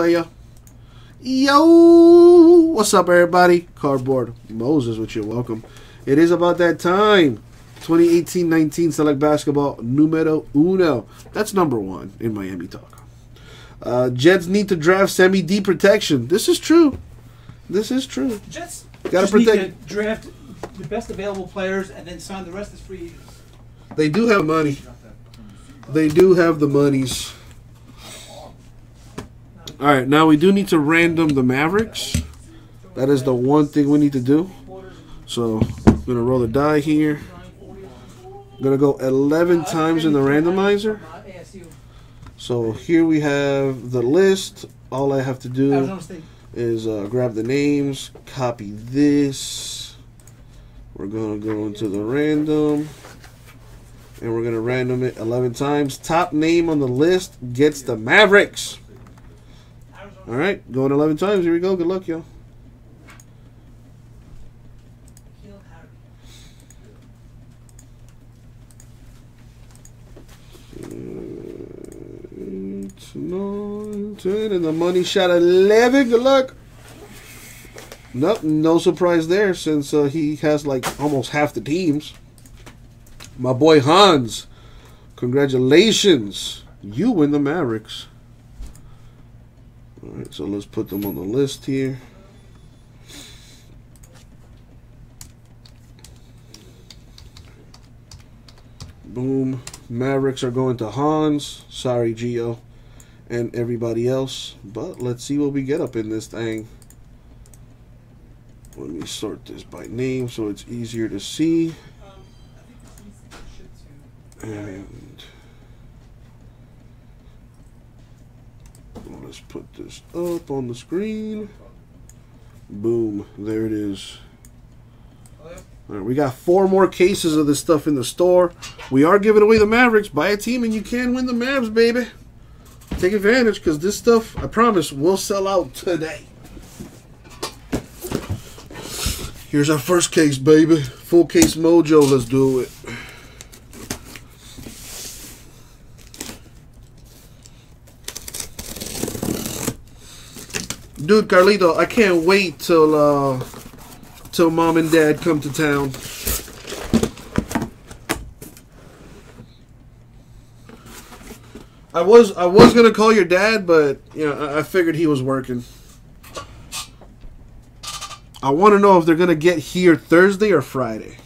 player. Yo, what's up, everybody? Cardboard Moses, which you're welcome. It is about that time. 2018-19 Select Basketball Numero Uno. That's number one in Miami talk. Uh, Jets need to draft semi-D protection. This is true. This is true. Jets Gotta just need protect- to draft the best available players and then sign the rest as free agents. They do have money. They do have the monies. All right, now we do need to random the Mavericks. That is the one thing we need to do. So I'm gonna roll the die here. I'm gonna go 11 times in the randomizer. So here we have the list. All I have to do is uh, grab the names, copy this. We're gonna go into the random, and we're gonna random it 11 times. Top name on the list gets the Mavericks. All right, going 11 times. Here we go. Good luck, y'all. Nine, 10, and the money shot 11. Good luck. Nope, no surprise there since uh, he has like almost half the teams. My boy Hans, congratulations. You win the Mavericks. All right, so let's put them on the list here. Boom. Mavericks are going to Hans. Sorry, Geo. And everybody else. But let's see what we get up in this thing. Let me sort this by name so it's easier to see. And let's put this up on the screen. Boom. There it is. All right, we got four more cases of this stuff in the store. We are giving away the Mavericks. Buy a team and you can win the Mavs, baby. Take advantage because this stuff, I promise, will sell out today. Here's our first case, baby. Full case mojo. Let's do it. Dude, Carlito, I can't wait till uh till mom and dad come to town. I was I was gonna call your dad, but you know I, I figured he was working. I want to know if they're gonna get here Thursday or Friday.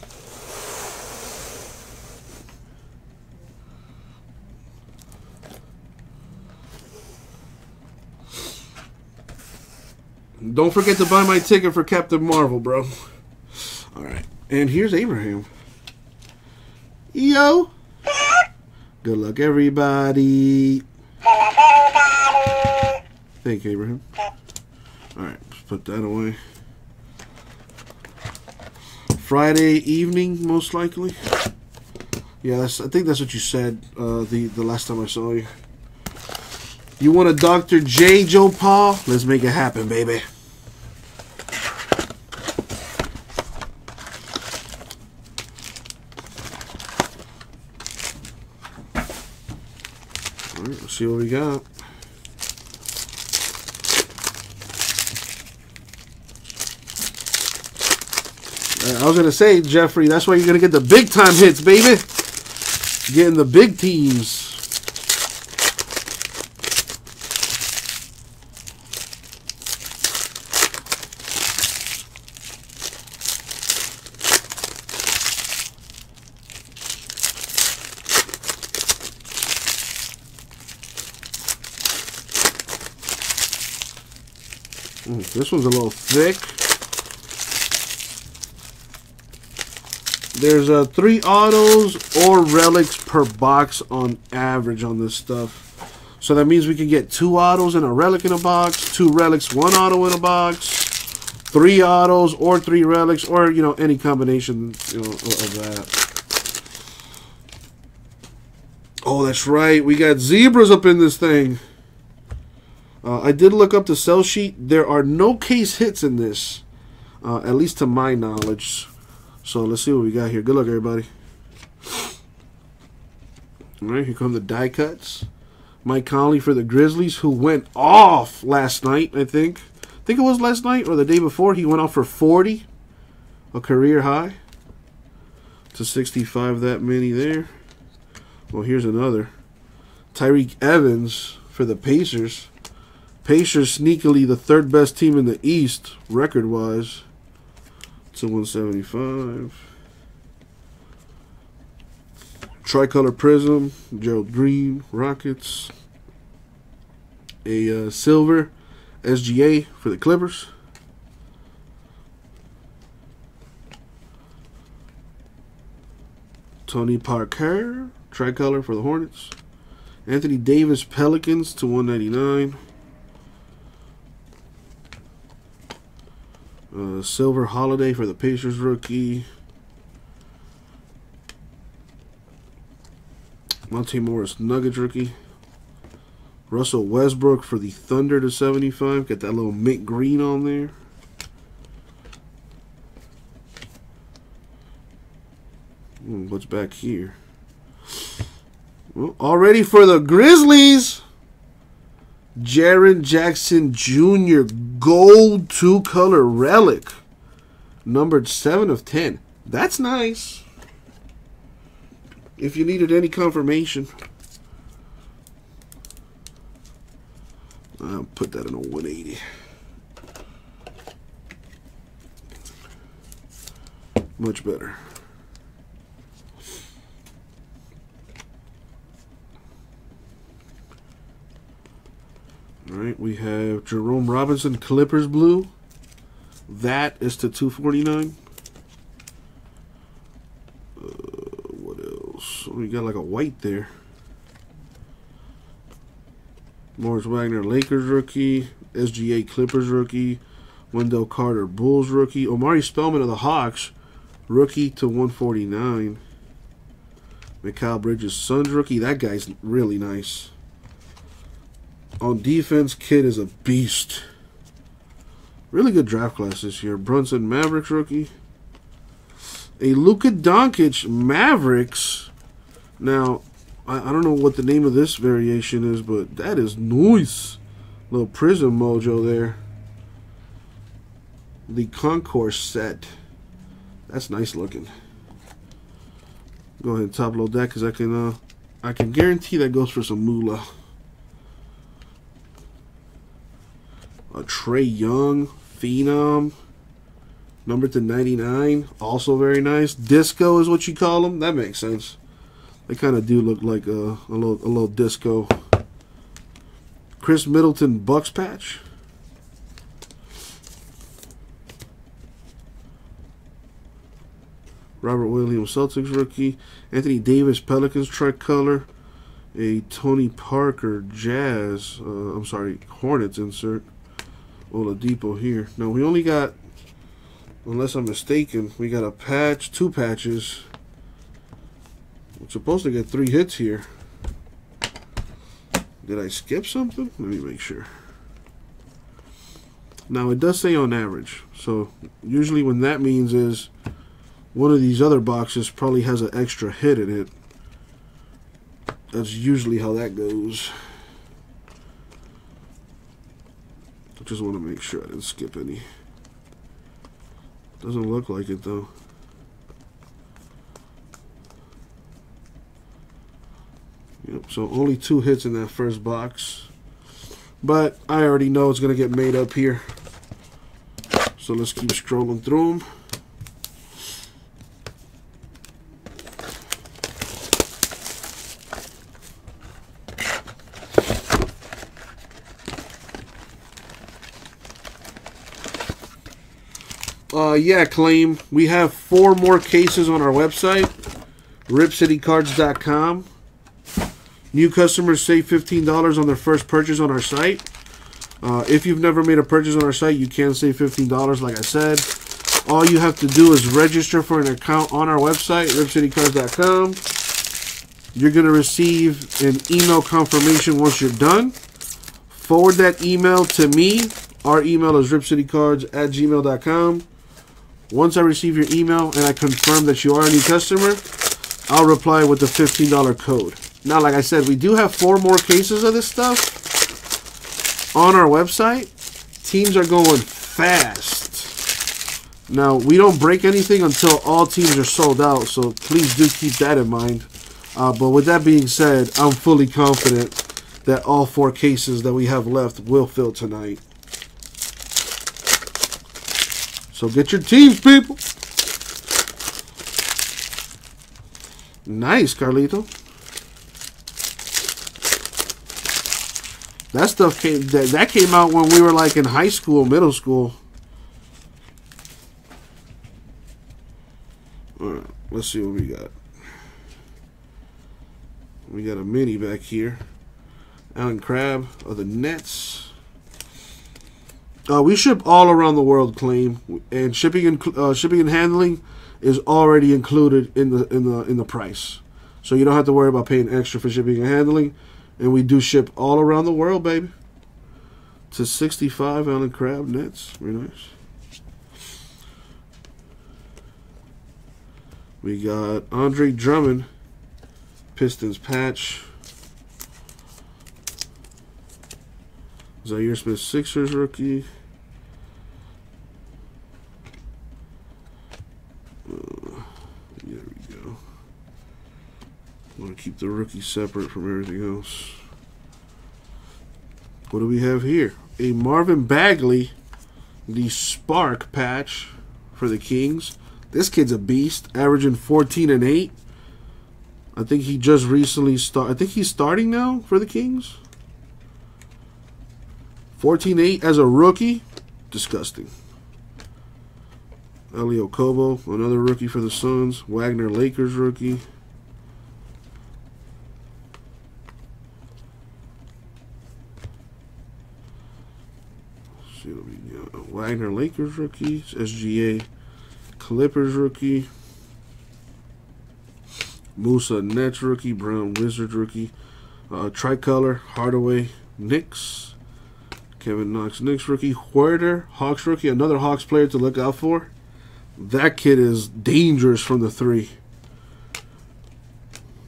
Don't forget to buy my ticket for Captain Marvel, bro. All right, and here's Abraham. Yo. Good luck, everybody. Thank you, Abraham. All right, put that away. Friday evening, most likely. Yeah, I think that's what you said uh, the the last time I saw you. You want a Dr. J. Joe Paul? Let's make it happen, baby. See what we got. Uh, I was gonna say, Jeffrey, that's why you're gonna get the big time hits, baby. Getting the big teams. This one's a little thick. There's uh, three autos or relics per box on average on this stuff. So that means we can get two autos and a relic in a box, two relics, one auto in a box, three autos or three relics, or you know any combination you know, of of that. Oh, that's right. We got zebras up in this thing. Uh, I did look up the sell sheet. There are no case hits in this, uh, at least to my knowledge. So let's see what we got here. Good luck, everybody. All right, here come the die cuts. Mike Conley for the Grizzlies, who went off last night, I think. I think it was last night or the day before. He went off for 40, a career high. To 65, that many there. Well, here's another. Tyreke Evans for the Pacers. Pacers sneakily the third best team in the East, record wise. To 175. Tricolor Prism, Gerald Green, Rockets. A uh, silver SGA for the Clippers. Tony Parker, tricolor for the Hornets. Anthony Davis, Pelicans to 199. Uh, Silver Holiday for the Pacers rookie. Monte Morris Nuggets rookie. Russell Westbrook for the Thunder to 75. Got that little mint green on there. What's back here? Well, already for the Grizzlies. Jaren Jackson Jr. Gold two color relic. Numbered 7 of 10. That's nice. If you needed any confirmation. I'll put that in a 180. Much better. All right, we have Jerome Robinson Clippers blue. That is to 249. Uh, what else? We got like a white there. Moritz Wagner Lakers rookie. SGA Clippers rookie. Wendell Carter Bulls rookie. Omari Spellman of the Hawks rookie to 149. Mikal Bridges Suns rookie. That guy's really nice. On defense, Kid is a beast. Really good draft class this year. Brunson Mavericks rookie. A Luka Doncic Mavericks. Now, I, I don't know what the name of this variation is, but that is nice. Little Prism mojo there. The Concourse set. That's nice looking. Go ahead and top load that because I can uh, I can guarantee that goes for some moolah. A Trae Young, Phenom, number to 99, also very nice. Disco is what you call them. That makes sense. They kind of do look like a, a little a little disco. Khris Middleton Bucks patch. Robert Williams Celtics rookie. Anthony Davis Pelicans tricolor. A Tony Parker Jazz. Uh, I'm sorry, Hornets insert. Oladipo here. Now we only got, unless I'm mistaken, we got a patch, two patches. We're supposed to get three hits here. Did I skip something? Let me make sure. Now it does say on average. So usually when that means is one of these other boxes probably has an extra hit in it. That's usually how that goes. I just want to make sure I didn't skip any. Doesn't look like it though. Yep, so only two hits in that first box. But I already know it's going to get made up here. So let's keep scrolling through them. Yeah, claim. We have four more cases on our website, ripcitycards.com. New customers save $15 on their first purchase on our site. Uh, if you've never made a purchase on our site, you can save $15, like I said. All you have to do is register for an account on our website, ripcitycards.com. You're going to receive an email confirmation once you're done. Forward that email to me. Our email is ripcitycards at gmail.com. Once I receive your email and I confirm that you are a new customer, I'll reply with the $15 code. Now, like I said, we do have four more cases of this stuff on our website. Teams are going fast. Now, we don't break anything until all teams are sold out, so please do keep that in mind. Uh, but with that being said, I'm fully confident that all four cases that we have left will fill tonight. So get your teams, people. Nice, Carlito. That stuff came that, that came out when we were like in high school, middle school. All right, let's see what we got. We got a mini back here. Allen Crabbe of the Nets. Uh, we ship all around the world, claim, and shipping and uh, shipping and handling is already included in the in the in the price. So you don't have to worry about paying extra for shipping and handling. And we do ship all around the world, baby. To 65 Allen Crabbe nets. Very nice. We got Andre Drummond, Pistons patch. Zhaire Smith, Sixers rookie. Uh, there we go. I want to keep the rookie separate from everything else. What do we have here? A Marvin Bagley, the Spark patch for the Kings. This kid's a beast, averaging 14 and 8. I think he just recently start. I think he's starting now for the Kings. 14-8 as a rookie, disgusting. Elie Okobo, another rookie for the Suns. Wagner, Lakers rookie. got. Wagner, Lakers rookie. SGA, Clippers rookie. Musa Nets rookie, Brown Wizards rookie, uh, Tricolor Hardaway Knicks, Kevin Knox Knicks rookie, Huerter Hawks rookie, another Hawks player to look out for. That kid is dangerous from the three.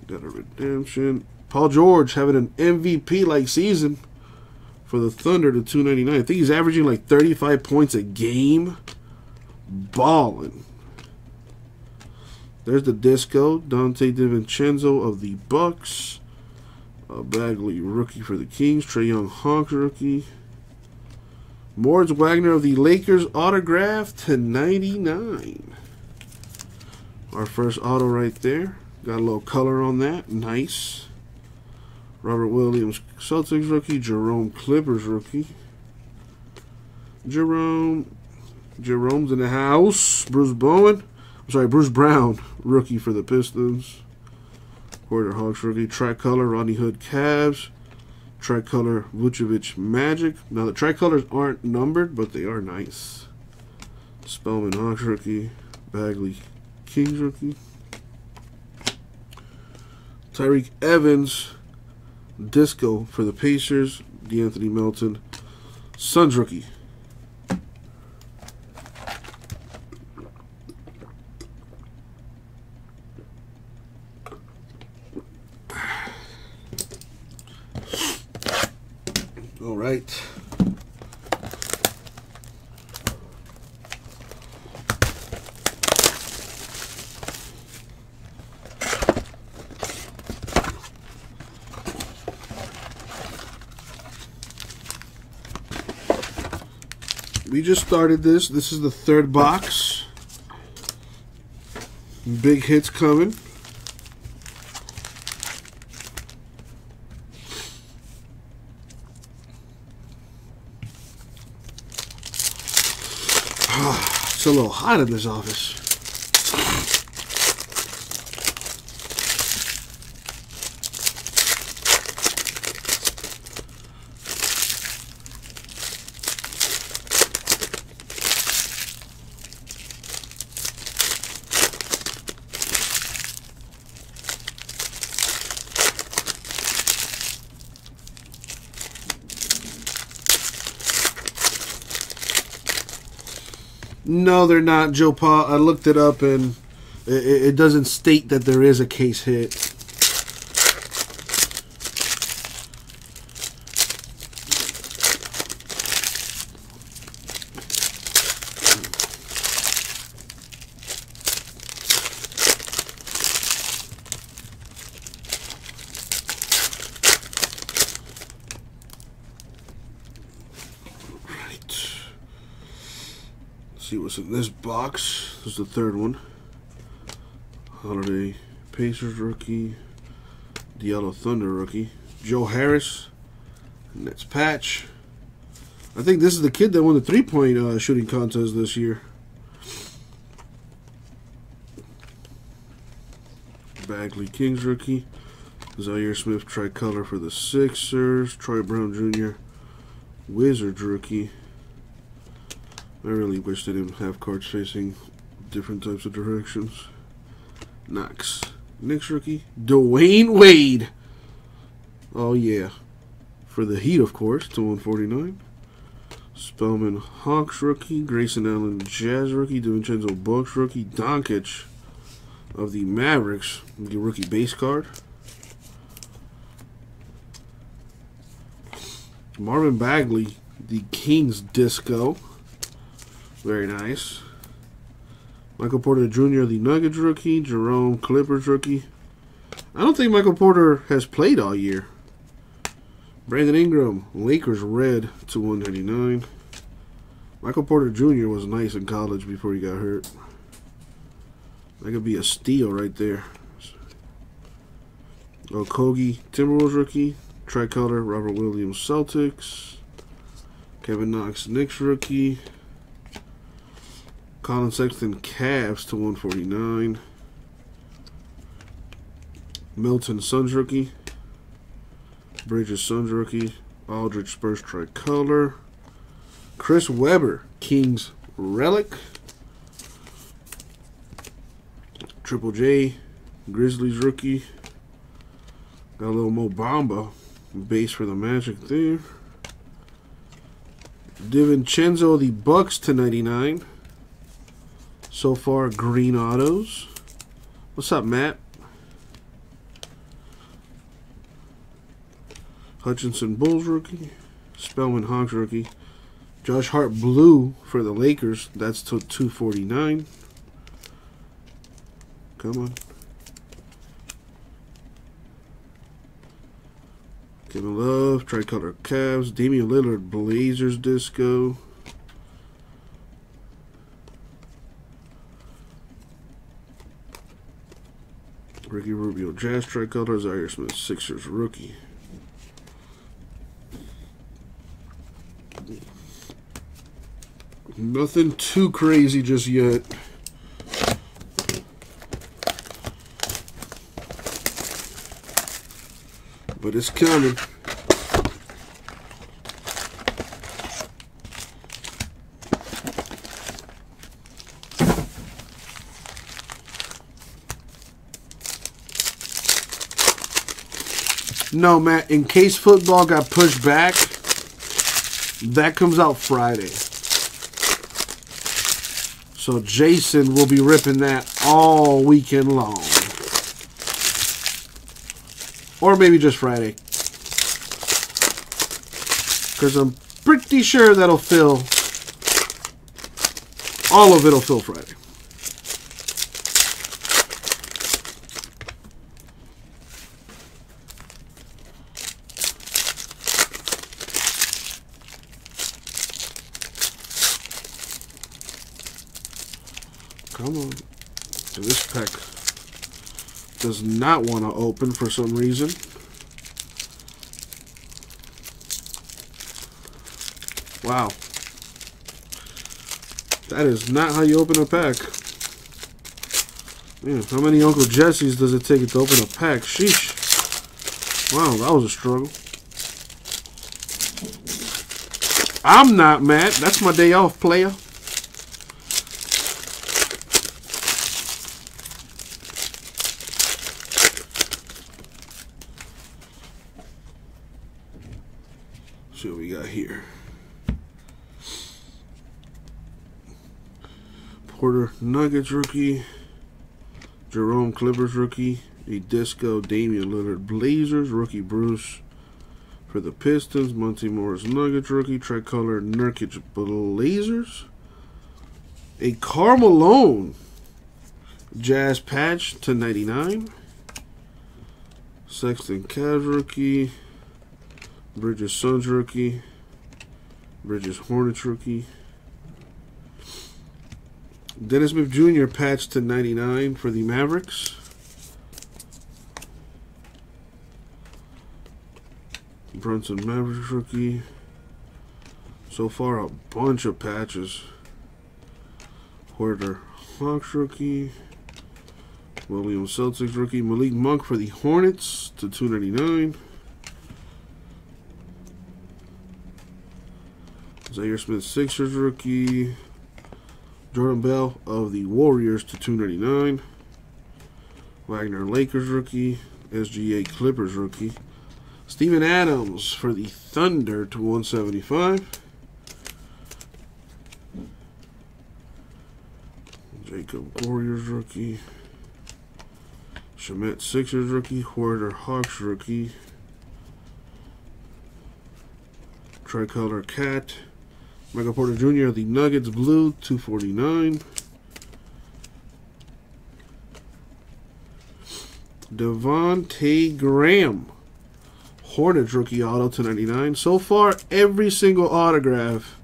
Got a redemption. Paul George having an MVP like season for the Thunder to 299. I think he's averaging like 35 points a game. Balling. There's the disco. Donte DiVincenzo of the Bucks. Uh, Bagley rookie for the Kings. Trae Young Hawks rookie. Moritz Wagner of the Lakers autograph to 99. Our first auto right there. Got a little color on that. Nice. Robert Williams Celtics rookie. Jerome Clippers rookie. Jerome. Jerome's in the house. Bruce Bowen. I'm sorry, Bruce Brown, rookie for the Pistons. Porter Hawks rookie. Tricolor, Rodney Hood Cavs. Tricolor, Vucevic Magic. Now, the tricolors aren't numbered, but they are nice. Spellman Hawks rookie. Bagley Kings rookie. Tyreke Evans, Disco for the Pacers. DeAnthony Melton, Suns rookie. Right. We just started this. This is the third box. Big hits coming. It's a little hot in this office. No, they're not, Joe Pa. I looked it up and it, it doesn't state that there is a case hit. see what's in this box. This is the third one. Holiday Pacers rookie. Diallo Thunder rookie. Joe Harris. Nets patch. I think this is the kid that won the three point uh, shooting contest this year. Bagley Kings rookie. Zhaire Smith tricolor for the Sixers. Troy Brown Jr. Wizards rookie. I really wish they didn't have cards facing different types of directions. Knox. Knicks rookie. Dwyane Wade. Oh, yeah. For the Heat, of course, to 149. Spellman Hawks rookie. Grayson Allen Jazz rookie. DiVincenzo Bucks rookie. Doncic of the Mavericks. The rookie base card. Marvin Bagley, the Kings disco. Very nice. Michael Porter Jr., the Nuggets rookie. Jerome Clippers rookie. I don't think Michael Porter has played all year. Brandon Ingram, Lakers red to 199. Michael Porter Jr. was nice in college before he got hurt. That could be a steal right there. Okogie, Timberwolves rookie. Tricolor, Robert Williams, Celtics. Kevin Knox, Knicks rookie. Collin Sexton, Cavs to 149. Melton, Suns rookie. Bridges, Suns rookie. Aldridge, Spurs tricolor. Chris Webber, Kings relic. Triple J, Grizzlies rookie. Got a little Mo Bamba base for the Magic there. DiVincenzo, the Bucks to 99. So far, green autos. What's up, Matt? Hutchison Bulls rookie. Spellman Hawks rookie. Josh Hart blue for the Lakers. That's to 249. Come on. Kevin Love, tricolor Cavs, Damian Lillard, Blazers disco. Rubio, Jazz tricolor, Zhaire Smith, Sixers rookie. Nothing too crazy just yet. But it's coming. No, Matt, in case football got pushed back, that comes out Friday. So Jason will be ripping that all weekend long. Or maybe just Friday. Because I'm pretty sure that'll fill. All of it'll fill Friday. Come on. this pack does not want to open for some reason. Wow. That is not how you open a pack. Man, how many Uncle Jesse's does it take to open a pack? Sheesh. Wow, that was a struggle. I'm not mad. That's my day off, player. see what we got here. Porter Nuggets rookie. Jerome Clippers rookie. A Disco Damian Lillard Blazers rookie Bruce for the Pistons. Monte Morris Nuggets rookie. Tricolor Nurkic Blazers. A Carmelo Jazz patch to 99. Sexton Cavs rookie. Bridges Suns rookie. Bridges Hornets rookie. Dennis Smith Jr. patch to 99 for the Mavericks. Brunson Mavericks rookie. So far, a bunch of patches. Huerter Hawks rookie. William Celtics rookie. Malik Monk for the Hornets to 299. Zhaire Smith Sixers rookie. Jordan Bell of the Warriors to 299. Wagner Lakers rookie. SGA Clippers rookie. Steven Adams for the Thunder to 175. Jacob Warriors rookie. Shamet Sixers rookie. Huerter Hawks rookie. Tricolor Cat. Michael Porter Jr. the Nuggets blue 249. Devonte' Graham. Hornets rookie auto to 99. So far, every single autograph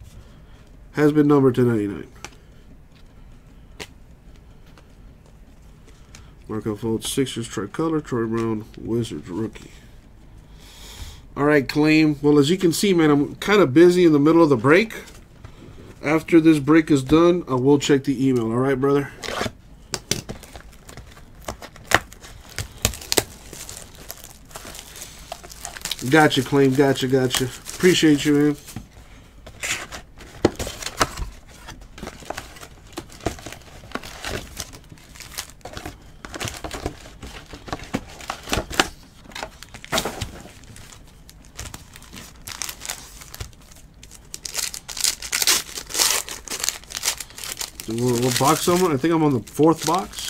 has been numbered to 99. Markelle Fultz, Sixers tricolor, Troy Brown, Wizards rookie. All right, claim. Well, as you can see, man, I'm kind of busy in the middle of the break. After this break is done, I will check the email. All right, brother? Gotcha, claim. Gotcha, gotcha. Appreciate you, man. What, what box I? I think I'm on the fourth box.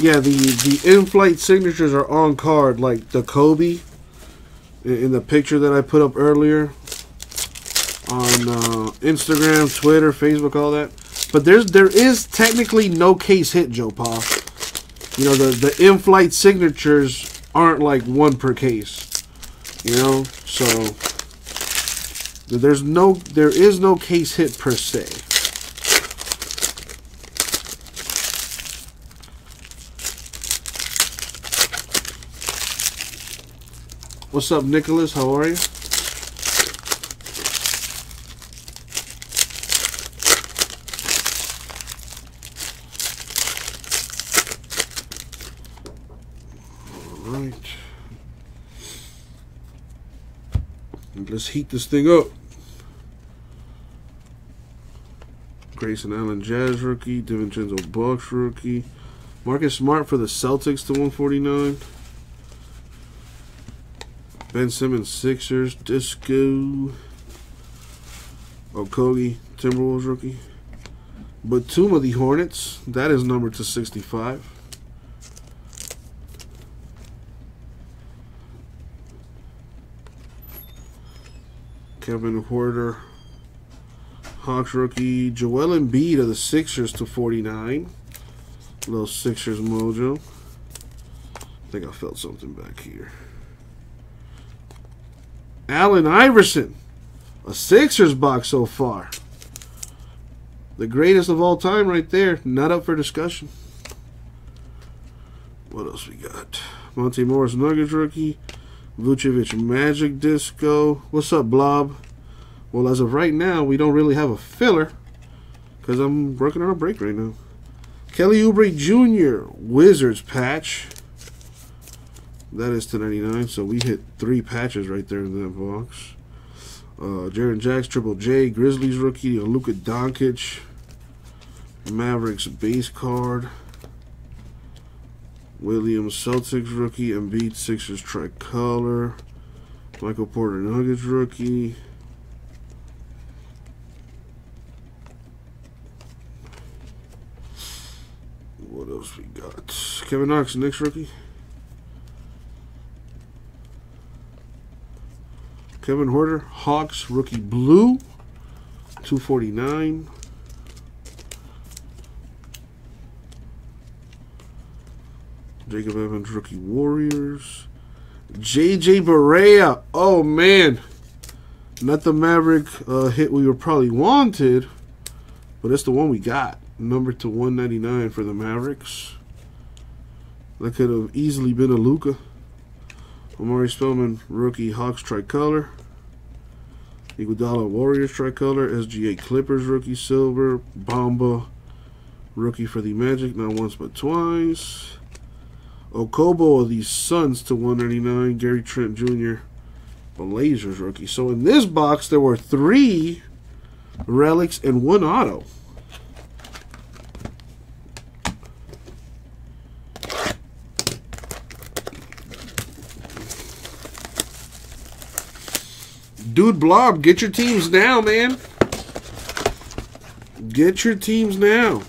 Yeah, the the in-flight signatures are on card, like the Kobe in the picture that I put up earlier on uh, Instagram, Twitter, Facebook, all that. But there's there is technically no case hit, Joe Paul. You know the the in-flight signatures aren't like one per case. You know, so there's no there is no case hit per se. What's up, Nicholas? How are you? All right. Let's heat this thing up. Grayson Allen Jazz rookie, DiVincenzo Bucks rookie, Marcus Smart for the Celtics to 149. Ben Simmons Sixers Disco. Okogie Timberwolves rookie. Batum of the Hornets. That is numbered to 65. Kevin Huerter Hawks rookie. Joel Embiid of the Sixers to 49. Little Sixers mojo. I think I felt something back here. Allen Iverson. A Sixers box so far. The greatest of all time right there. Not up for discussion. What else we got? Monte Morris Nuggets rookie. Vucevic Magic Disco. What's up, Blob? Well, as of right now, we don't really have a filler because I'm working on a break right now. Kelly Oubre Jr. Wizards patch. That is to 99, so we hit three patches right there in that box. Uh, Jaren Jacks, Triple J, Grizzlies rookie, Luka Doncic, Mavericks base card, Williams Celtics rookie, Embiid Sixers tricolor, Michael Porter Nuggets rookie. What else we got? Kevin Knox, Knicks rookie. Kevin Huerter, Hawks rookie blue, 249. Jacob Evans rookie Warriors. JJ Barea. Oh man. Not the Maverick uh, hit we were probably wanted, but it's the one we got. Number to 199 for the Mavericks. That could have easily been a Luka. Omari Spellman, rookie Hawks tricolor. Iguodala Warriors tricolor. SGA Clippers rookie silver. Bamba rookie for the Magic, not once but twice. Okobo of the Suns to 199. Gary Trent Jr. Blazers rookie. So in this box, there were three relics and one auto. Dude Blob, get your teams now, man. Get your teams now.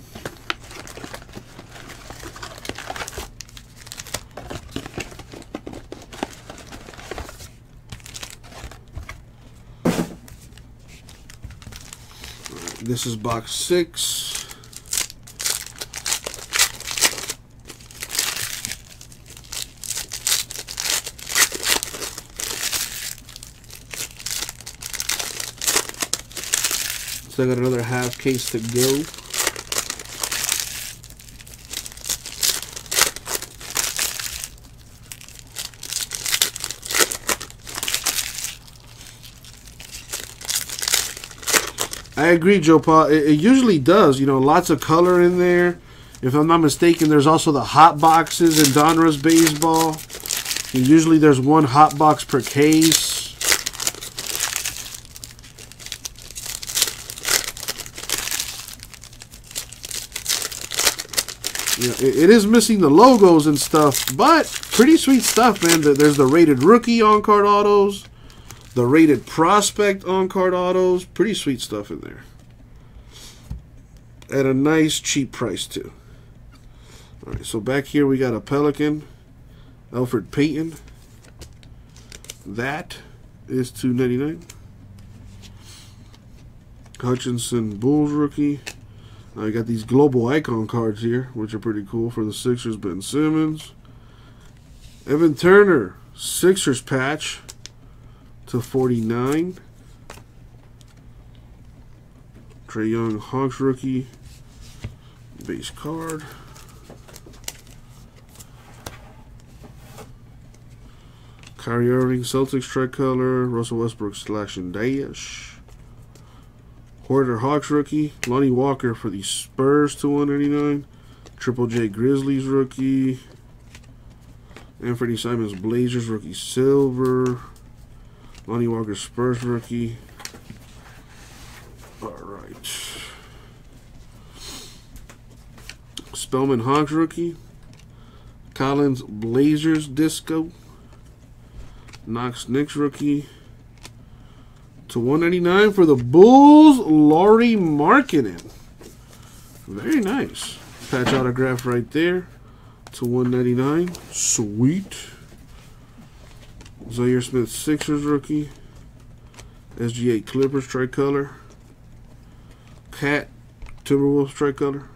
This is box six. So I got another half case to go. I agree, Joe Paul. It, it, usually does. You know, lots of color in there. If I'm not mistaken, there's also the hot boxes in Donruss Baseball. And usually there's one hot box per case. Yeah, it, it is missing the logos and stuff, but pretty sweet stuff, man. There's the rated rookie on card autos, the rated prospect on card autos. Pretty sweet stuff in there. At a nice cheap price, too. All right, so back here we got a Pelican, Elfrid Payton. That is two ninety nine. Hutchison Bulls rookie. I got these global icon cards here, which are pretty cool for the Sixers. Ben Simmons, Evan Turner, Sixers patch to 49. Trae Young, Hawks rookie, base card. Kyrie Irving, Celtics tricolor, Russell Westbrook slash and dash. Huerter Hawks rookie. Lonnie Walker for the Spurs to 199. Triple J Grizzlies rookie. Anfernee Simons Blazers rookie silver. Lonnie Walker Spurs rookie. Alright. Spellman Hawks rookie. Collins Blazers disco. Knox Knicks rookie to 199 for the Bulls, Lauri Markkanen. Very nice. Patch autograph right there to 199. Sweet. Zhaire Smith Sixers rookie. SGA Clippers tricolor. Cat Timberwolves tricolor.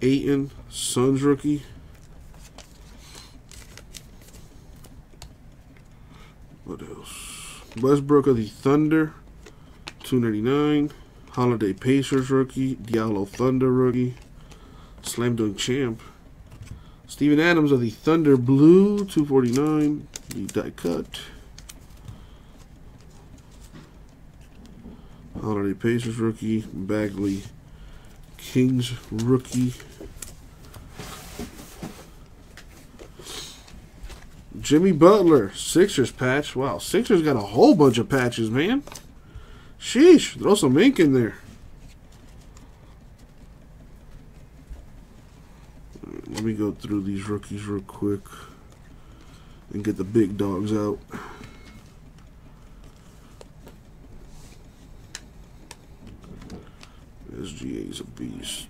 Ayton Suns rookie. What else? Westbrook of the Thunder, 299. Holiday Pacers rookie. Diallo Thunder rookie. Slam Dunk Champ. Steven Adams of the Thunder Blue, 249. The die cut. Holiday Pacers rookie. Bagley Kings rookie. Jimmy Butler, Sixers patch. Wow, Sixers got a whole bunch of patches, man. Sheesh, throw some ink in there. Let me go through these rookies real quick and get the big dogs out. SGA's a beast.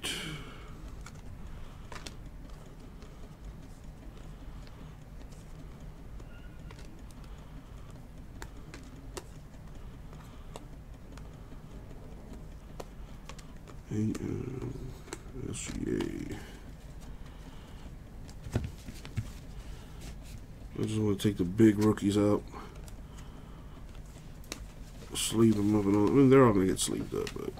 I just want to take the big rookies out. Sleeve them up and all. I mean, they're all going to get sleeved up, but.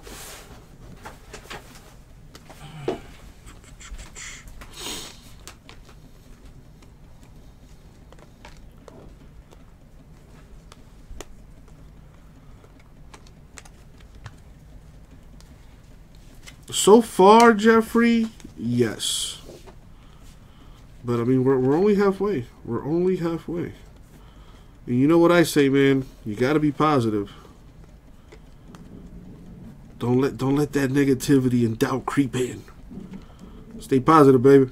So far, Jeffrey, yes. But I mean, we're we're only halfway. We're only halfway. And you know what I say, man? You got to be positive. Don't let don't let that negativity and doubt creep in. Stay positive, baby.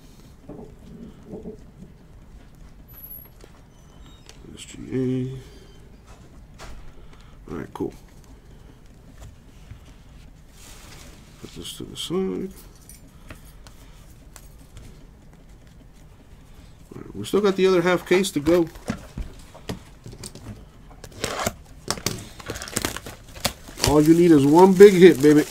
SGA. All right, cool. This to the side. We still got the other half case to go. All you need is one big hit, baby.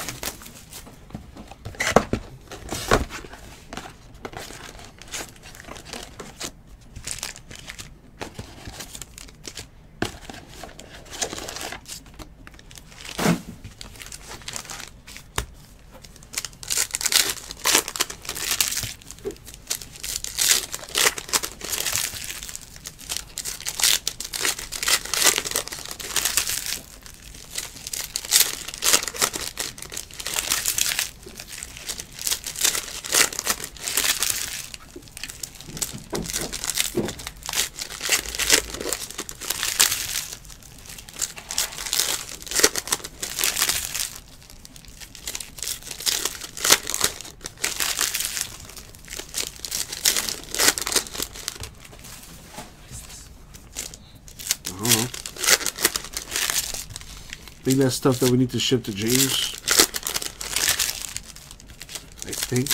I don't know. That's stuff that we need to ship to James. I think.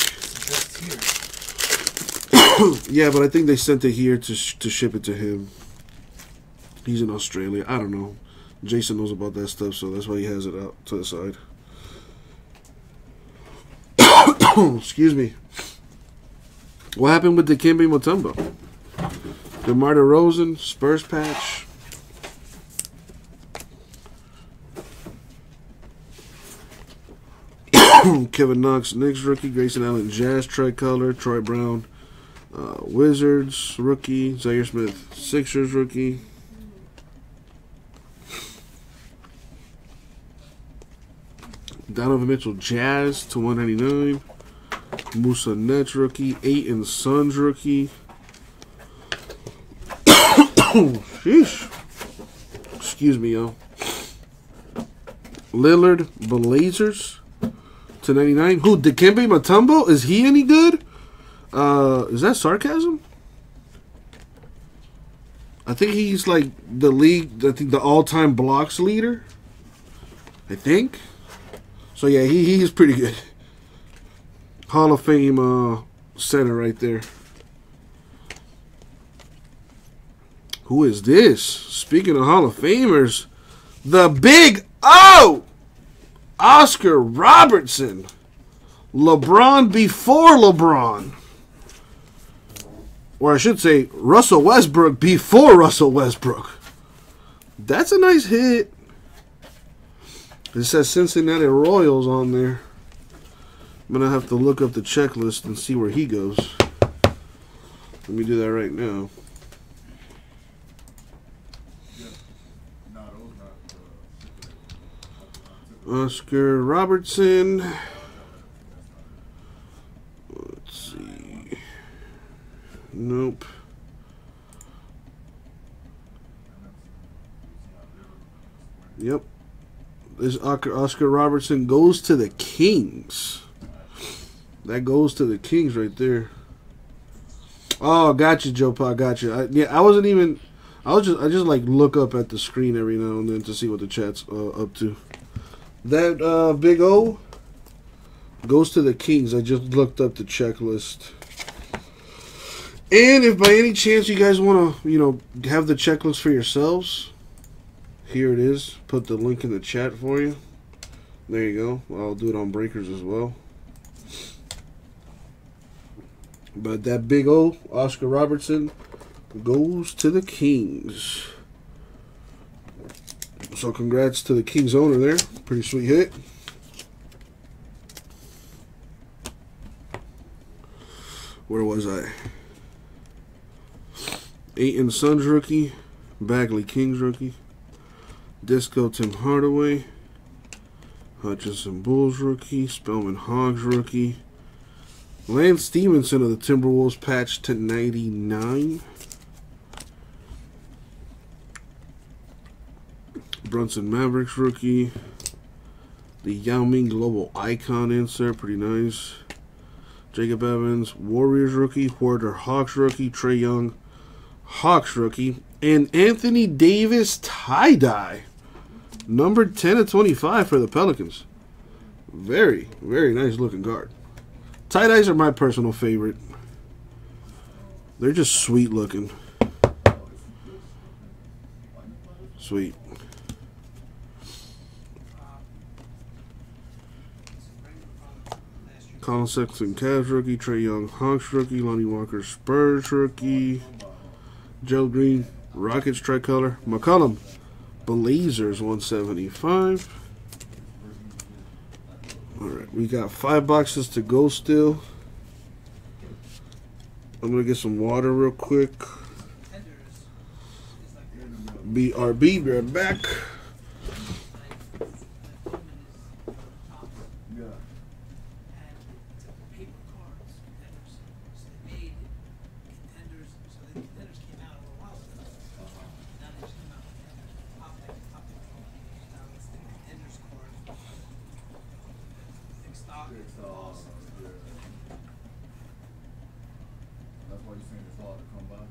yeah, but I think they sent it here to sh- to ship it to him. He's in Australia. I don't know. Jason knows about that stuff, so that's why he has it out to the side. Excuse me. What happened with the Kimbe Mutombo? DeMar DeRozan, Spurs patch. Kevin Knox, Knicks rookie, Grayson Allen, Jazz tricolor, Troy Brown, uh, Wizards rookie, Zhaire Smith, Sixers rookie. Donovan Mitchell, Jazz to 199. Musa Nets rookie, Ayton Suns rookie. Sheesh. Excuse me, yo. Lillard Blazers to 99. Who, Dikembe Mutombo? Is he any good? Uh, is that sarcasm? I think he's like the league, I think the all-time blocks leader. I think. So yeah, he he's pretty good. Hall of Fame uh, center right there. Who is this? Speaking of Hall of Famers, the Big O, Oscar Robertson, LeBron before LeBron, or I should say Russell Westbrook before Russell Westbrook. That's a nice hit. It says Cincinnati Royals on there. I'm gonna have to look up the checklist and see where he goes. Let me do that right now. Oscar Robertson. Let's see. Nope. Yep. This Oscar, Robertson goes to the Kings. That goes to the Kings right there. Oh, gotcha, Joe Pa, gotcha. I, yeah, I wasn't even. I was just, I just like look up at the screen every now and then to see what the chat's uh, up to. That uh, Big O goes to the Kings. I just looked up the checklist. And if by any chance you guys want to, you know, have the checklist for yourselves, here it is. Put the link in the chat for you. There you go. I'll do it on breakers as well. But that big O, Oscar Robertson, goes to the Kings. So congrats to the Kings owner there. Pretty sweet hit. Where was I? Ayton Suns rookie. Bagley Kings rookie. Disco Tim Hardaway. Hutchison Bulls rookie. Spellman Hawks rookie. Lance Stephenson of the Timberwolves patch to 99. Brunson Mavericks rookie. The Yao Ming Global Icon insert, pretty nice. Jacob Evans, Warriors rookie. Huerter Hawks rookie. Trae Young, Hawks rookie. And Anthony Davis tie dye. Number 10 of 25 for the Pelicans. Very, very nice looking guard. Tie dyes are my personal favorite. They're just sweet looking. Sweet. Collin Sexton Cavs rookie, Trae Young Hawks rookie, Lonnie Walker Spurs rookie, Joe Green Rockets tricolor, McCollum Blazers 175. Alright, we got five boxes to go still. I'm gonna get some water real quick. BRB, be right back. That's why you're saying it's hard to come by.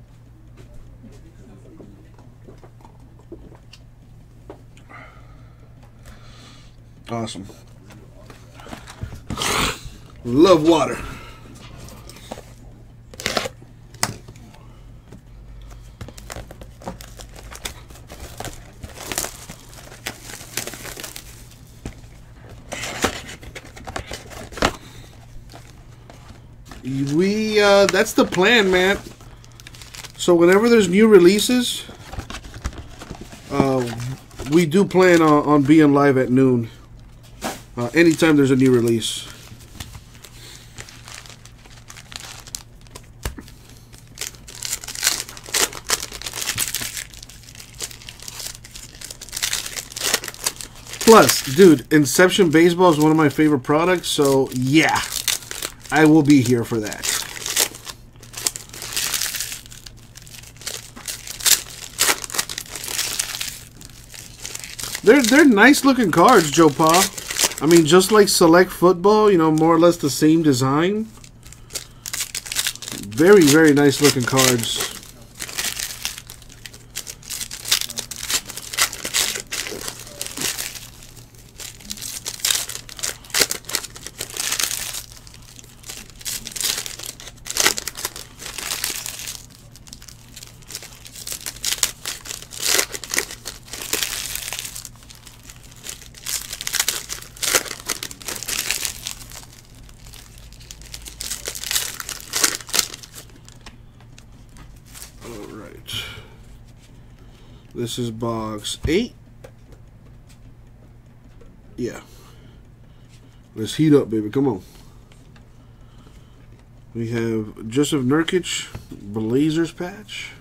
Awesome. Love water. We uh that's the plan, man. So whenever there's new releases, uh we do plan on, on being live at noon. Uh, anytime there's a new release. Plus, dude, Inception Baseball is one of my favorite products, so yeah, I will be here for that. They're they're nice looking cards, Joe Pa. I mean, just like Select Football, you know, more or less the same design. Very very nice looking cards. This is box 8. Yeah. Let's heat up, baby. Come on. We have Jusuf Nurkic, Blazers patch.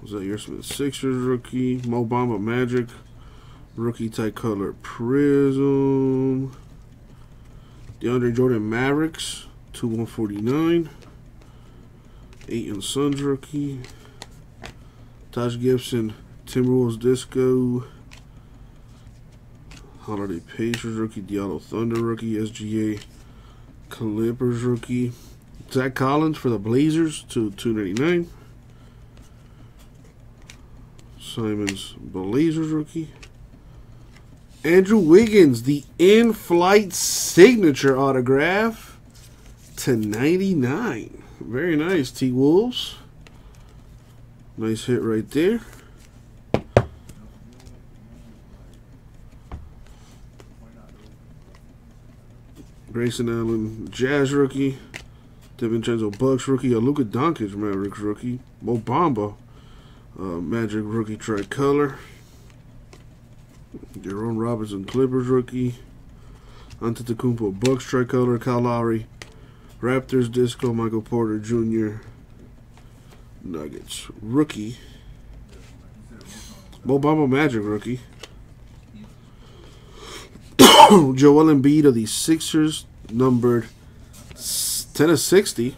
Was that your Smith Sixers rookie? Mo Bamba Magic. Rookie type color Prism. DeAndre Jordan Mavericks, 2149. Ayton Suns rookie. Taj Gibson, Timberwolves Disco. Holiday Pacers rookie, Diallo Thunder rookie, SGA Clippers rookie. Zach Collins for the Blazers to 299. Simons Blazers rookie. Andrew Wiggins, the in-flight signature autograph to 99. Very nice, T Wolves. Nice hit right there. Grayson Allen, Jazz rookie. DiVincenzo Bucks rookie. A Luka Doncic Mavericks rookie. Mo Bamba, uh, Magic rookie tricolor. Jerome Robinson Clippers rookie. Antetokounmpo Bucks tricolor. Kyle Lowry. Raptors disco. Michael Porter Jr. Nuggets rookie. Mo Bamba Magic rookie. Joel Embiid of the Sixers, numbered 10 of 60.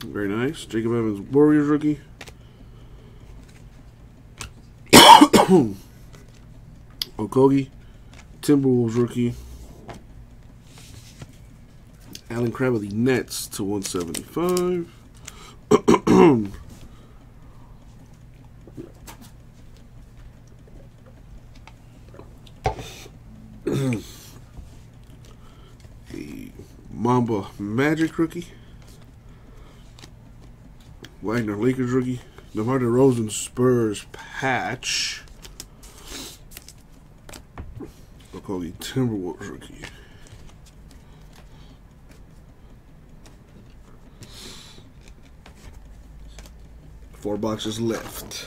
Very nice. Jacob Evans, Warriors rookie. Okogie, Timberwolves rookie. Of the Nets to 175. the Bamba Magic rookie. Wagner Lakers rookie. DeMar DeRozan Spurs patch. Okogie Timberwolves rookie. Four boxes left.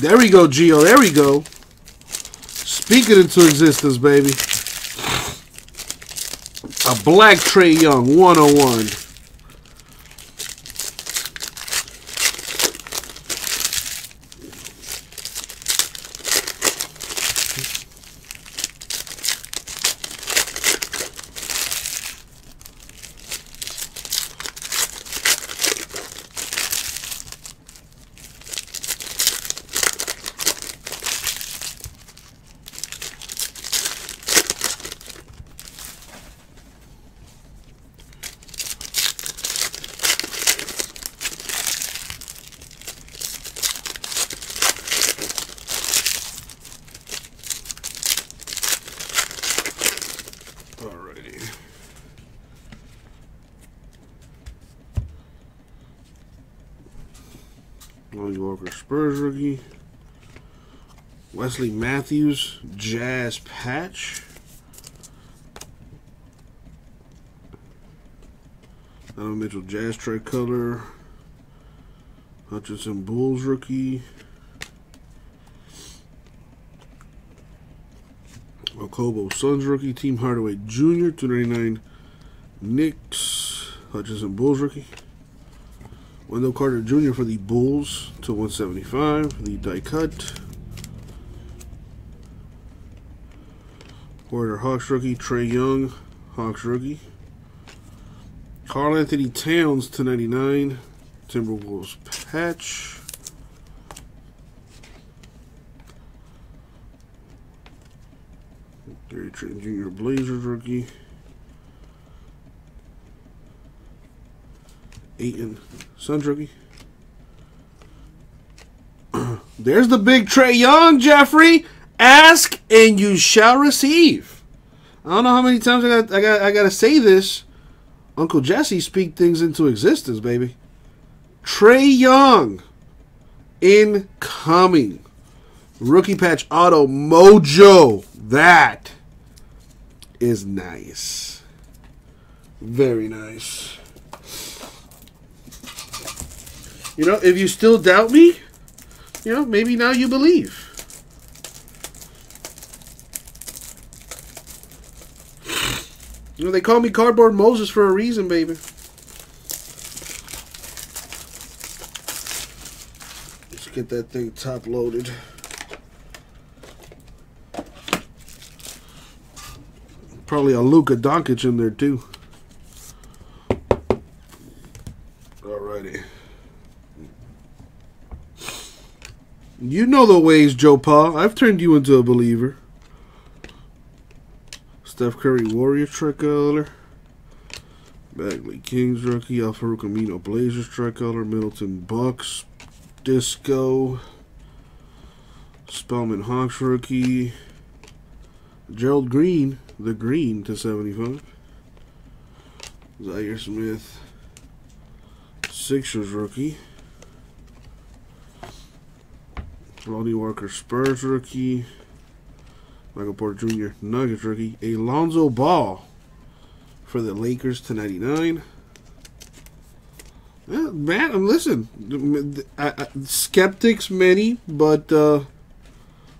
There we go, Gio. There we go. Speak it into existence, baby. A black Trae Young, 101. Alrighty. Lonnie Walker Spurs rookie. Wesley Matthews Jazz patch. Donovan Mitchell Jazz tricolor. Hutchison Bulls rookie. Okobo Suns rookie. Tim Hardaway Jr. 299 Knicks. Hutchison Bulls rookie. Wendell Carter Jr. for the Bulls to 175. The die cut. Porter Hawks rookie. Trae Young Hawks rookie. Karl-Anthony Towns to 99. Timberwolves patch. Gary Trent Jr. Blazers rookie. Ayton Suns rookie. There's the big Trae Young, Jeffrey. Ask and you shall receive. I don't know how many times I got I got I got to say this. Uncle Jesse speak things into existence, baby. Trae Young incoming. Rookie patch auto mojo. That is nice. Very nice. You know, if you still doubt me, you know, maybe now you believe. You know, they call me Cardboard Moses for a reason, baby. Let's get that thing top loaded. Probably a Luka Doncic in there too. Alrighty. You know the ways, Joe Paul. I've turned you into a believer. Steph Curry Warrior tricolor. Bagley Kings rookie, Al-Farouq Aminu Blazers tricolor, Middleton Bucks, Disco, Spellman Hawks rookie, Gerald Green, the green to 75, Zhaire Smith, Sixers rookie, Lonnie Walker Spurs rookie, Michael Porter Jr. Nuggets rookie, Alonzo Ball for the Lakers to 99. Yeah, man, listen, I, I, skeptics many, but uh,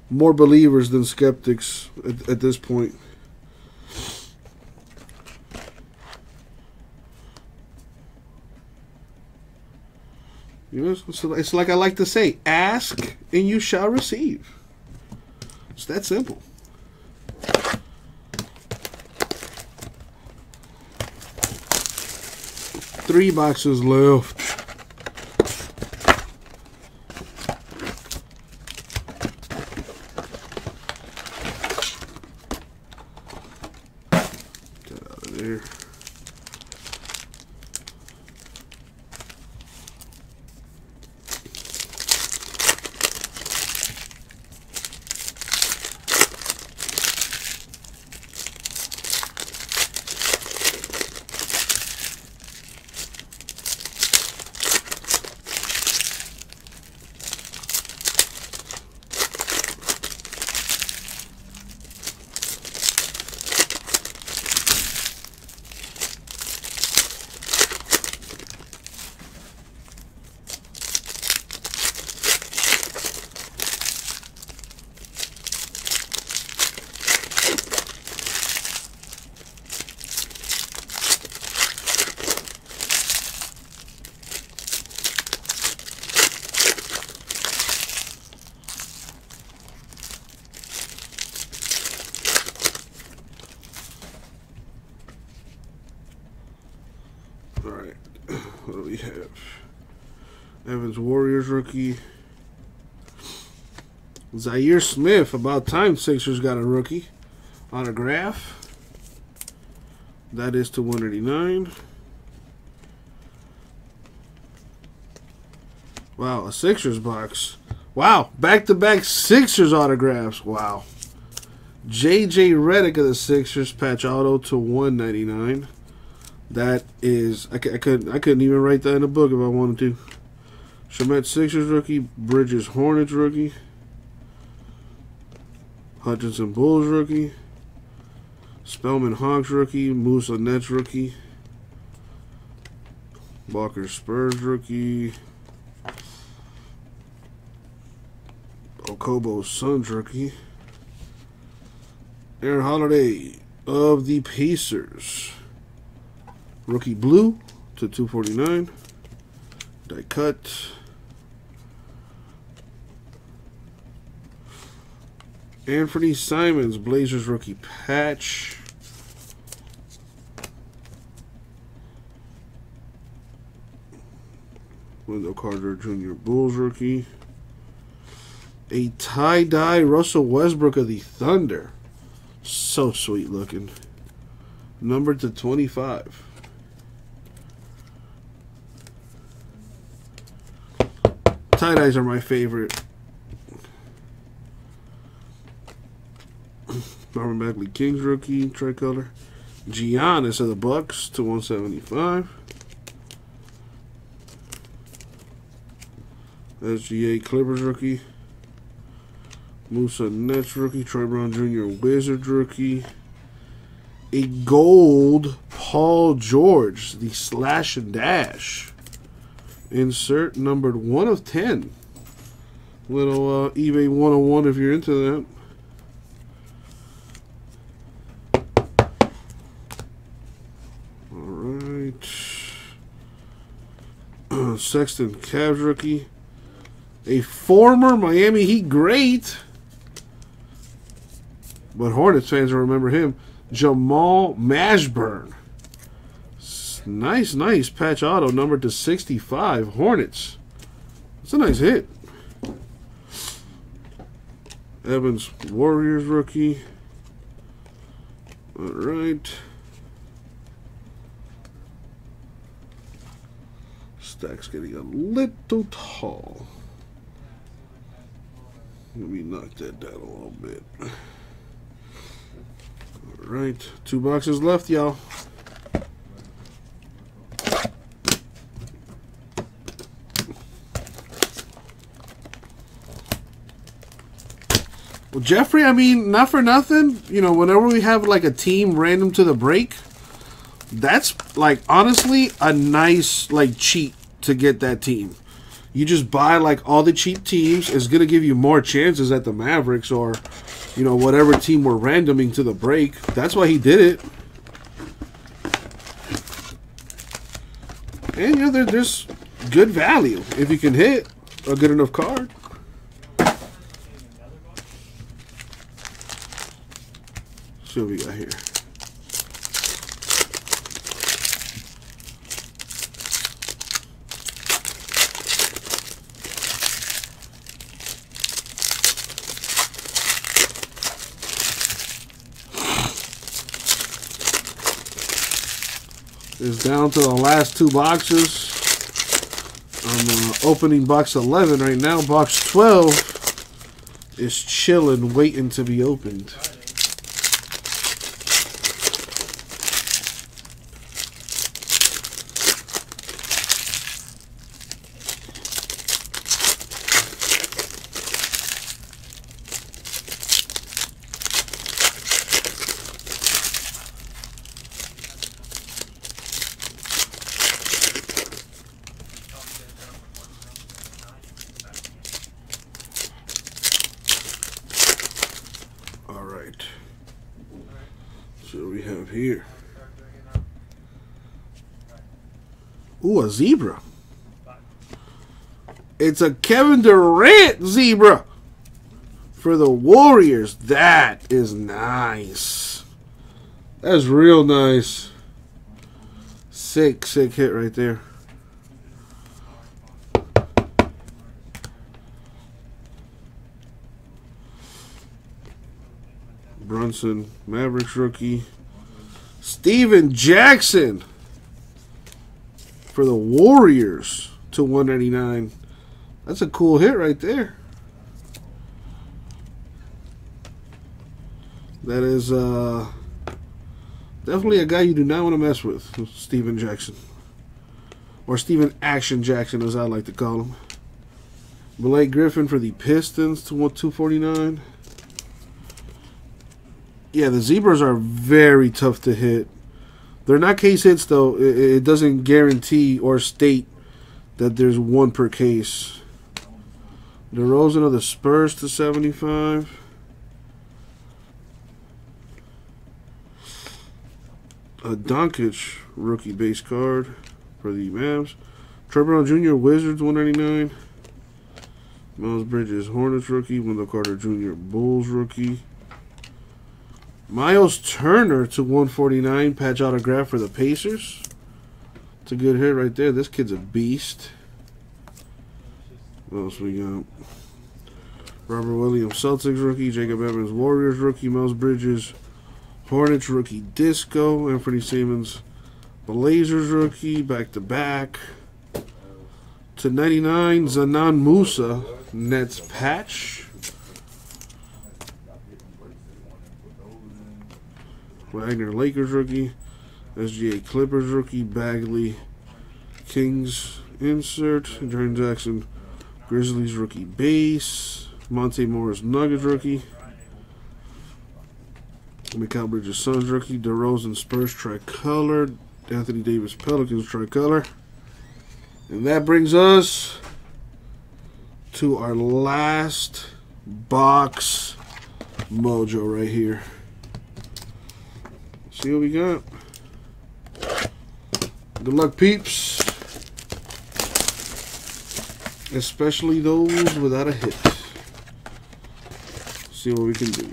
more believers than skeptics at, at this point. You know, so it's like I like to say: ask and you shall receive. It's that simple. Three boxes left. Get out of there. All right, what do we have? Evans Warriors rookie. Zhaire Smith, about time Sixers got a rookie autograph. That is to 189. Wow, a Sixers box. Wow, back to back Sixers autographs. Wow. JJ Redick of the Sixers, patch auto to 199. That is, I, I couldn't, I couldn't even write that in a book if I wanted to. Shamet Sixers rookie, Bridges Hornets rookie, Hutchison Bulls rookie, Spellman Hawks rookie, Musa Nets rookie, Walker Spurs rookie, Okobo Suns rookie, Aaron Holiday of the Pacers. Rookie blue to 249. Die cut. Anfernee Simons, Blazers rookie patch. Wendell Carter Jr. Bulls rookie. A tie-dye Russell Westbrook of the Thunder. So sweet looking. Numbered to 25. Tie dyes are my favorite. Marvin Bagley Kings rookie tricolor. Giannis of the Bucks to 175. SGA Clippers rookie. Musa Nets rookie. Troy Brown Jr. Wizards rookie. A gold Paul George, the slash and dash. Insert numbered 1 of 10. Little uh, eBay 101 if you're into that. Alright. Sexton Cavs rookie. A former Miami Heat great. But Hornets fans will remember him. Jamal Mashburn. Nice, nice patch auto numbered to 65. Hornets. That's a nice hit. Evans Warriors rookie. All right. Stack's getting a little tall. Let me knock that down a little bit. All right, two boxes left, y'all. Well, Jeffrey, I mean, not for nothing. You know, whenever we have like a team random to the break, that's like honestly a nice like cheat to get that team. You just buy like all the cheap teams. It's gonna give you more chances at the Mavericks or, you know, whatever team we're randoming to the break. That's why he did it. And you know, there, there's good value if you can hit a good enough card. see what we got here. Is down to the last two boxes. I'm uh, opening box 11 right now. Box 12 is chilling, waiting to be opened. All right. So what we have here. Ooh, a zebra. It's a Kevin Durant zebra for the Warriors. That is nice. That's real nice. Sick, sick hit right there. Brunson, Mavericks rookie. Stephen Jackson for the Warriors to 199. That's a cool hit right there. That is uh, definitely a guy you do not want to mess with, Stephen Jackson. Or Stephen Action Jackson, as I like to call him. Blake Griffin for the Pistons to 249 yeah, the zebras are very tough to hit. They're not case hits though. It, it doesn't guarantee or state that there's one per case. DeRozan of the Spurs to 75. A Doncic rookie base card for the Mavs. Trevor Brown Jr. Wizards 199. Miles Bridges Hornets rookie. Wendell Carter Jr. Bulls rookie. Miles Turner to 149 patch autograph for the Pacers. It's a good hit right there. This kid's a beast. What else we got? Robert Williams Celtics rookie, Jacob Evans Warriors rookie, Miles Bridges Hornets rookie Disco, Anfernee Simons Blazers rookie, back to back. To 99, Dzanan Musa Nets patch. Wagner Lakers rookie, SGA Clippers rookie, Bagley Kings insert, Jaren Jackson Grizzlies rookie base, Monte Morris Nuggets rookie, Mikal Bridges Suns rookie, DeRozan Spurs tricolor, Anthony Davis Pelicans tricolor. And that brings us to our last box mojo right here. See what we got. Good luck, peeps. Especially those without a hit. See what we can do.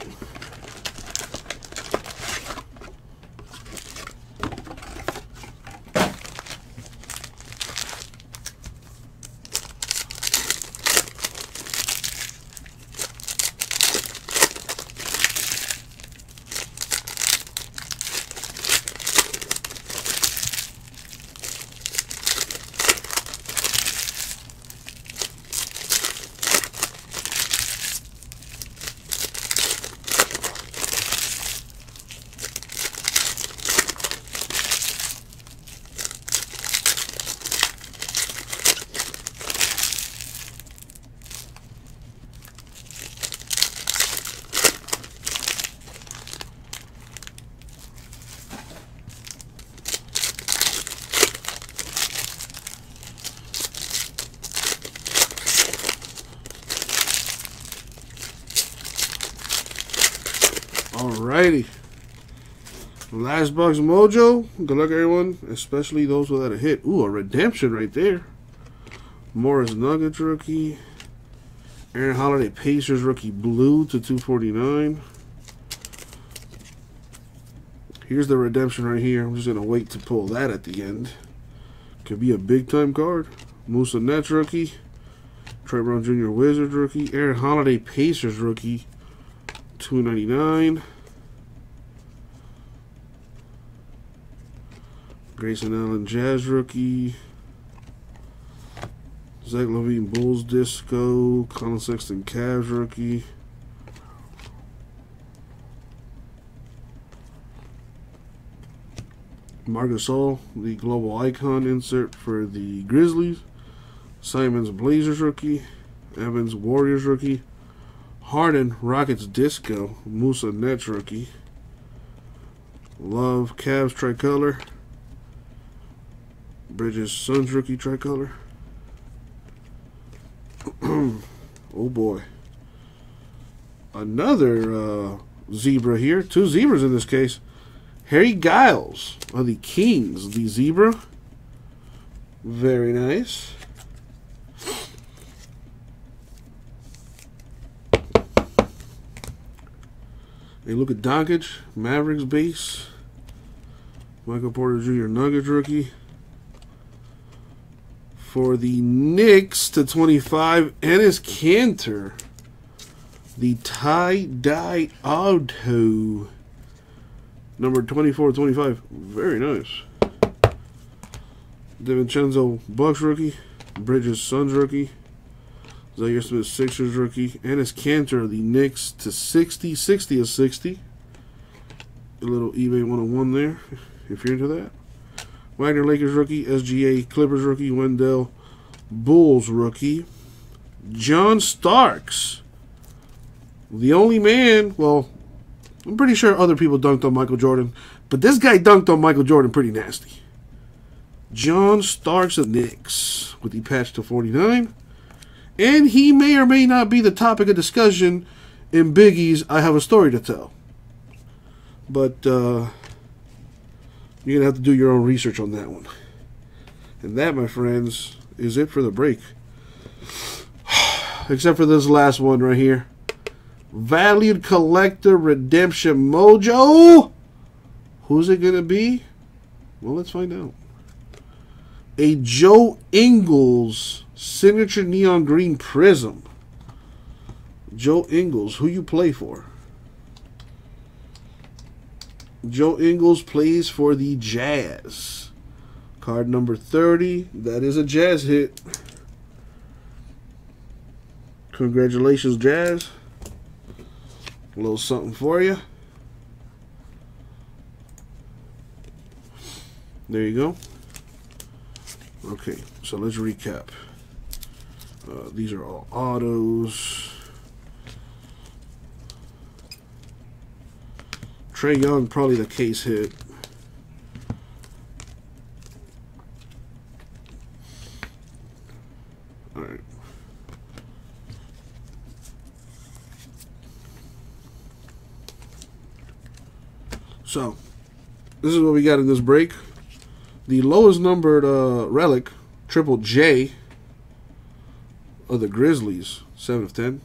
Alrighty. Last box mojo. Good luck, everyone, especially those without a hit. Ooh, a redemption right there. Morris Nuggets rookie. Aaron Holiday Pacers rookie blue to 249. Here's the redemption right here. I'm just going to wait to pull that at the end. Could be a big time card. Musa Nets rookie. Trey Brown Jr. Wizards rookie. Aaron Holiday Pacers rookie. 299. Grayson Allen Jazz rookie. Zach LaVine Bulls Disco. Collin Sexton Cavs rookie. Marcus Gasol, the global icon insert for the Grizzlies. Simons Blazers rookie. Evans Warriors rookie. Harden Rockets Disco. Musa Nets rookie. Love Cavs tricolor. Bridges Suns rookie tricolor. oh boy. Another uh, zebra here. Two zebras in this case. Harry Giles of the Kings, the zebra. Very nice. Look at Doncic, Mavericks base. Michael Porter Jr. Nuggets rookie. For the Knicks to 25, Enes Kanter. The tie-dye auto. Number 24 25. Very nice. DiVincenzo Bucks rookie. Bridges Suns rookie. Zhaire Smith Sixers rookie. Enes Kanter, the Knicks to 60. 60 of 60. A little eBay 101 there, if you're into that. Wagner Lakers rookie. SGA Clippers rookie. Wendell Bulls rookie. John Starks. The only man, well, I'm pretty sure other people dunked on Michael Jordan, but this guy dunked on Michael Jordan pretty nasty. John Starks of Knicks with the patch to 49. And he may or may not be the topic of discussion in Biggie's I Have a Story to Tell. But uh, you're going to have to do your own research on that one. And that, my friends, is it for the break. Except for this last one right here. Valued Collector Redemption Mojo. Who's it going to be? Well, let's find out. A Joe Ingles Signature Neon Green Prism. Joe Ingles, who you play for? Joe Ingles plays for the Jazz. Card number 30. That is a Jazz hit. Congratulations, Jazz. A little something for you. There you go. Okay, so let's recap. Uh, these are all autos. Trae Young, probably the case hit. All right. So, this is what we got in this break. The lowest numbered uh, relic, Triple J, of the Grizzlies, 7 of 10.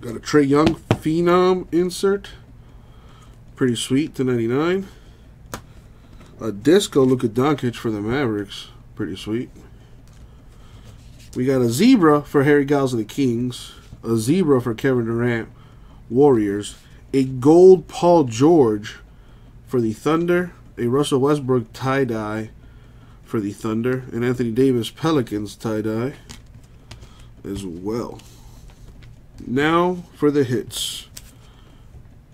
Got a Trae Young Phenom insert. Pretty sweet, to 99. A Disco Luka Doncic for the Mavericks. Pretty sweet. We got a Zebra for Harry Giles of the Kings. A Zebra for Kevin Durant, Warriors. A Gold Paul George for the Thunder. A Russell Westbrook tie-dye for the Thunder. And Anthony Davis Pelicans tie-dye as well. Now for the hits.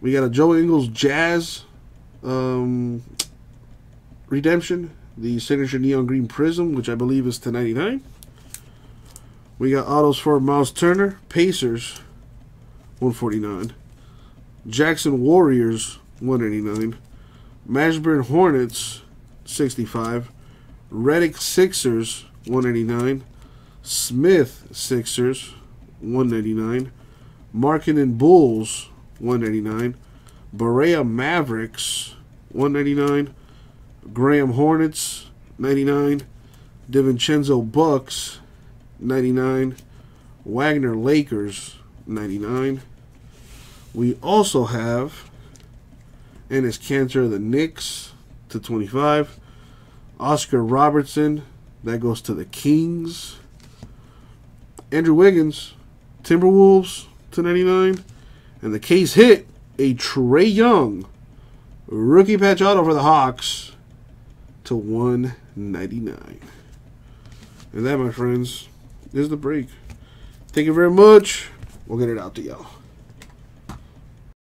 We got a Joe Ingles Jazz um, Redemption. The signature neon green prism, which I believe is to 99. We got autos for Miles Turner, Pacers, 149. Jackson Warriors, 189. Mashburn Hornets, 65. Redick Sixers, 189. Smith Sixers, 199. Markkanen Bulls, 199. Barea Mavericks, 199. Graham Hornets, 99. DiVincenzo Bucks, 99. Wagner Lakers, 99. We also have Enes Kanter, the Knicks, to 25. Oscar Robertson, that goes to the Kings. Andrew Wiggins, Timberwolves, to 99. And the case hit a Trae Young rookie patch auto for the Hawks to 199. And that, my friends, is the break. Thank you very much. We'll get it out to y'all.